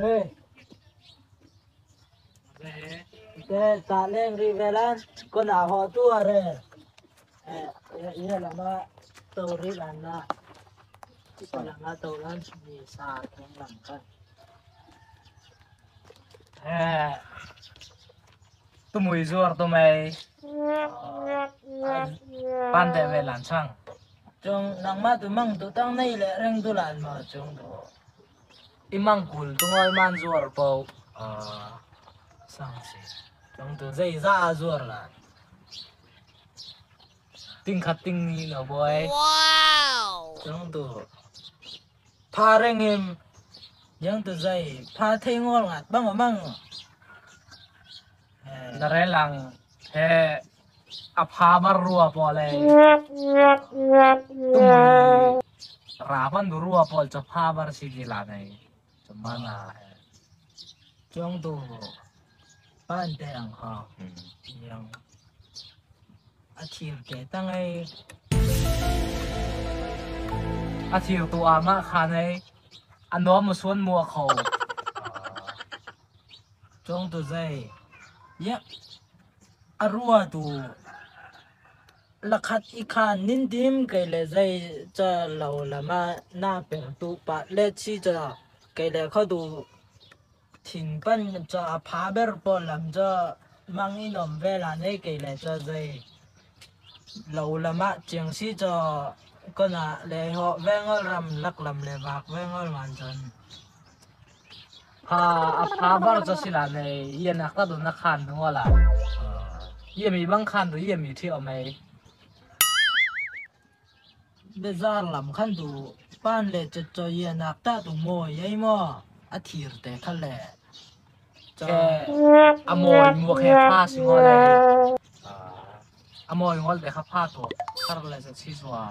Hey, te ta lên ri về lan, con nào họ tua rồi. Eh, ini lama tàu ri lan na. Còn lama tàu lan đi xa không làm. Eh, tu mùi ruột tu mày ban để về làn sang Trong nang ma tu mang tu tang nei le reng tu lan ma chung tu. Imang kul tu ngol man ruột po Sang si. Trong tu dây ra ruột là. ting khát ting ni no boy Trong tu. Pha reng him. Yang tu dây pha thay ngol ngat bang mà mang. Eh, na re lang he apha bar ruwa po le tu mùi rapan du ruwa po cho pha bar si gi la này 많 아. 경도 반대랑 하 그냥 아티 이렇게 땅에 아티 또 아마 가네 안 너무 손 모아고 정도 제 예. 아루아도 lakhat ikha nindim kaile zai cha lo lama na per tu pa le chi cha kada kau tu thingpan cho phá ber po làm cho mang inom ve là này cái là cho dây lâu là mà trường sĩ cho con à để họ ve ngô làm lắc làm lệ bạc ve ngô hoàn chân à phá ber cho sĩ là này yên nạc ta đồn nạc khan đúng không là yên mi băng khan rồi yên mi thiệu mày bây giờ làm khăn đủ ปานเลจะจอยนักตาตุงโมยัยมออตย์แต่ขั้นแหละจะอมอยมัวแค่ผ้าสิงอะไรอมอยงอลแต่ข้าผ้าตัวข้าเลยจะชิสว่า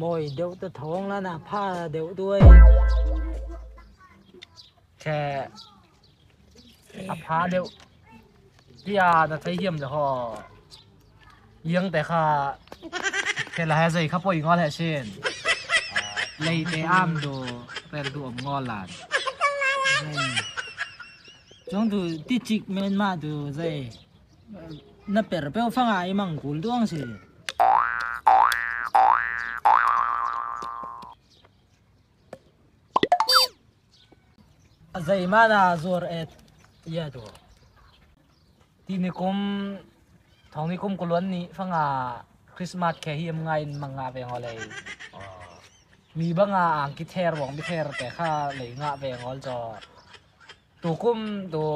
มอยเดี๋ยวจะท้องแล้วนะผ้าเดี๋ยวด้วยแค่ผ้าเดี๋ยวพี่อาจะใช้เยี่ยมจะหอเยี่ยงแต่ข้า thế là hai giây khắp bồi ngon hệ xin à, lấy để am đồ về đồ ngon là chúng tôi tí chích men mà đồ dây nó bèo bèo phăng ai à, măng cún tuang xì. Dây mà là rồi et ya đồ. Tí này cùng, thằng này cùng có luôn nị phăng à. ริสต์มาสแค่ฮียมไงมังงาไปงอะไรมีบ้างอ่างกิเทอร์วองกิเทอร์แต่ข้าเลยงาไปงอลจอตัวกุ้มตัว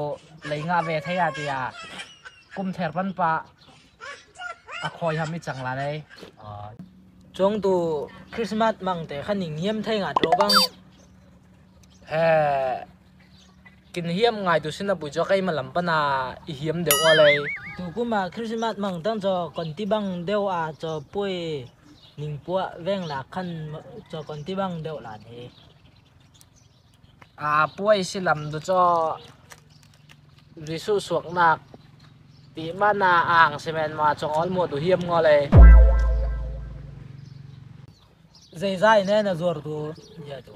ไหลงาไปเทียเตียกุ้มเทอร์ปันปะอะคอยทำไม่จังละเลยจงตัวคริสต์มาสมังแต่ข้าหนิงเยี่ยมเทียงาโรบังเฮ้ kin hiam ngai tu sina bu jo kai ma lam pana i hiam deu ale tu ku ma christmas mang tăng cho kon ti bang đều à cho pui ning pua veng là khăn cho kon ti bang đều là thế. à pui si làm du cho risu suak nak. Ti ma na ang semen ma chong ol mo tu hiam ngole dây dài nên là ruột tu. Giờ tu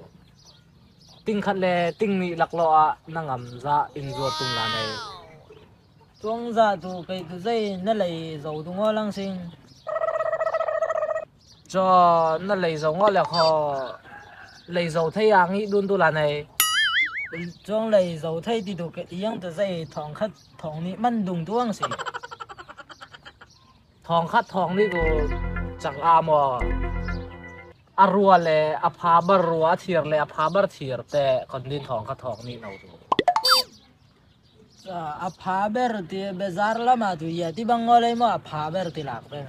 tinh khát lệ tinh nị lạc lọ năng ngầm ra in ruột tung là này chuông ra tu cái tu dây nó lấy dầu tu ngó lăng sinh cho nó lấy dầu ngó lạc họ lấy dầu thay à nghĩ đun tu là này trong lấy dầu thay thì tu cái yeng tu dây thòng khát thòng nị mân đùng tuông sinh thòng khát thòng nị tu chẳng à mò อารัวเลยอาพาบรัวเทียร์เลยอาพาบรเทียร์แต่คนลินทองกระทองนี่เราดู अफाबर ते बेजार ला मातु यति बङ्गालै म अफाबर ते लाग्दैन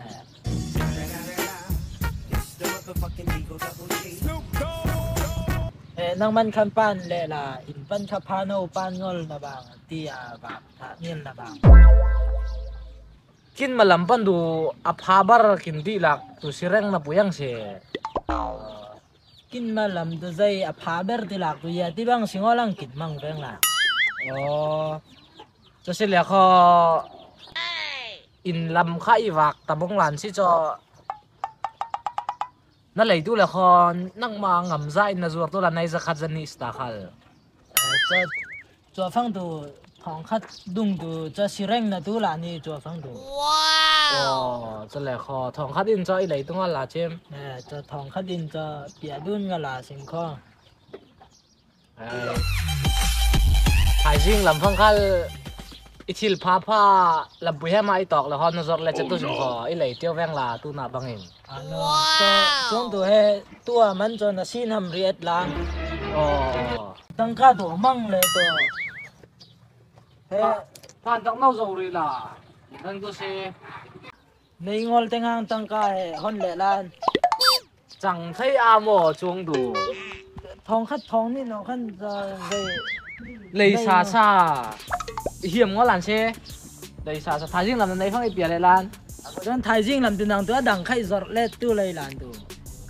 ए nang man kan pan le la in pan kha pa no pan ngol na bang ti a ba tha nien na bang kin malam pan du a pha bar kin di lak tu sireng na puyang se กินมาลำตัวใจอภาเบรติหลักตัวยาที่บางสิ่งว่าลังกินมั่งเรื่องละอ๋อจะเสียแล้วก็อินลำข้าอีวักแต่บงหลานสิจ่อนั่นเลยดูละครนั่งมางำใจนะจวบตัวละในสักขัดนิสตาคัลจะจะฟังดูของขัดดุงดูจะสิเร่งนะตัวละนี่จวะฟังดูว้า Wow. Ờ, cho là khó thằng khát in cho ý lấy không là chim. Nè, ờ, cho thằng khát in cho bịa đun cái là xin khó. Hải sinh làm phong khách ít chỉ phá phá làm bùi hem ai tọt là hòn nó giọt là chết oh tôi xin khó ý lấy tiêu vang là tu nà bằng hình. À, wow. Chúng tôi hệ tua à mình cho nó xin hầm riết là. Ồ. Tăng ca tổ măng lên tôi. Thế. Phan trọng nâu dầu rồi là thân cô xe Này ngol tên hàng tăng ca hệ hôn lệ lan Chẳng thấy à mỏ chuông đủ Thong khát thong nên nó khát giờ về. Lấy xa xa Hiểm ngó làn xe. Lấy xa xa thái riêng làm đấy không? Ai bìa lệ lan. Đơn thái riêng làm từ nàng tựa đẳng khai giọt lệ tư lệ lan tù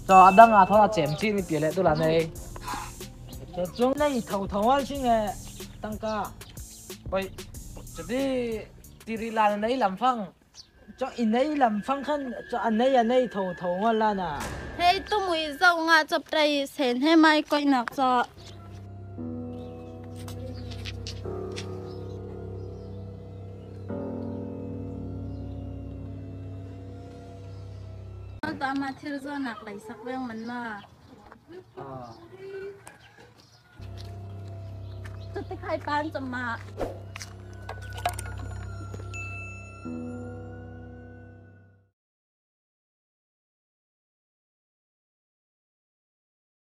Cho đăng à thôi là chém chi nên bìa lệ tu làn đấy Cho chúng này thầu thầu ăn xin nghe. Tăng ca. Vậy, chỉ tiri lan đấy làm phong Cho in nei lam phang khan cho an nei an nei thầu thầu ngal la na. Hei tu mui zau nga chop trai sen he mai koi nak cho. ta mà thir zo nak lai sak veng man ma. Cho te khai pan cho ma.